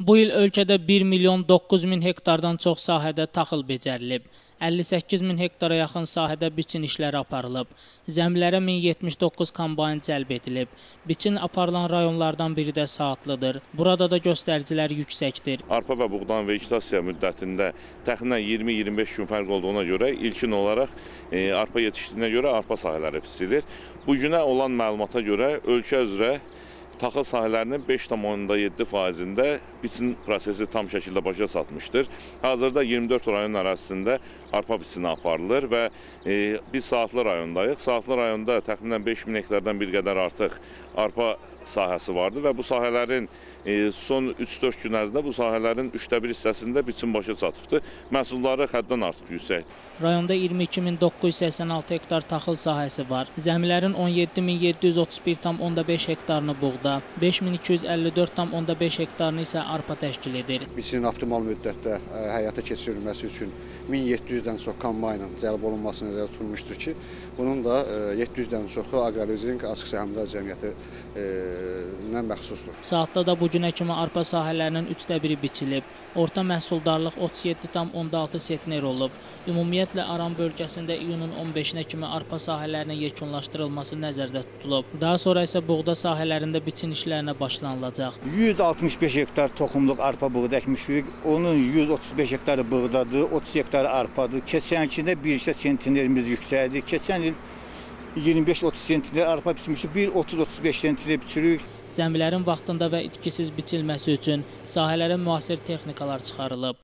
Bu il ölkədə 1 milyon 9 min hektardan çox sahədə taxıl becərilib. 58 min hektara yaxın sahədə biçin işləri aparılıb. Zəmilərə 1079 kombayn cəlb edilib. Biçin aparılan rayonlardan biri də Saatlıdır. Burada da göstəricilər yüksəkdir. Arpa və buğdanın vegetasiya müddətində təxminən 20-25 gün fərq olduğuna görə ilkin olaraq e, arpa yetişdiyinə görə arpa sahələri biçilir. Bu günə olan məlumata görə ölkə üzrə taxıl sahələrinin 5,7 faizində biçin prosesi tam şəkildə başa çatmışdır. Hazırda 24 rayon ərazisində arpa biçini aparılır və e, biz Saatlı rayondayıq. Saatlı rayonda təxminən 5000 hektardan bir qədər artıq arpa sahəsi vardır və bu sahələrin e, son 3-4 gün ərzində bu sahələrin 3də 1 hissəsində biçin başa çatıbdır. Məhsulları həddən artıq yüksəkdir. Rayonda 22986 hektar taxıl sahəsi var. Zəmilərin 17731,5 hektarını buğda, 5254,5 hektarını isə arpa təşkil edir. Biçinin optimal müddətdə ə, həyata keçirilməsi üçün 1700-dən çox kombaynın cəlb olunması nəzərdə tutulmuşdur ki, bunun da ə, 700-dən çoxu Aqrolizing Açıq Səhmdar Cəmiyyəti ə, nə məxsusdur. Saatlıda bu günə kimi arpa sahələrinin 3də biri biçilib. Orta məhsuldarlıq 37,6 sentner olub. Ümumiyyətlə Aran bölgəsində iyunun 15-nə kimi arpa sahələrinin yekunlaşdırılması nəzərdə tutulub. Daha sonra isə buğda sahələrində biçin işlərinə başlanılacaq. 165 hektar toxumluq arpa buğda əkmişik. Onun 135 hektarı buğdadır, 30 hektarı arpadır. Keçən ildə bir işə sentnerimiz yüksəkdir. Keçən il 25-30 sentner arpa biçmişdik. Bir 30-35 sentner biçirik. Zəmilərin vaxtında və itkisiz biçilməsi üçün sahələrə müasir texnikalar çıxarılıb.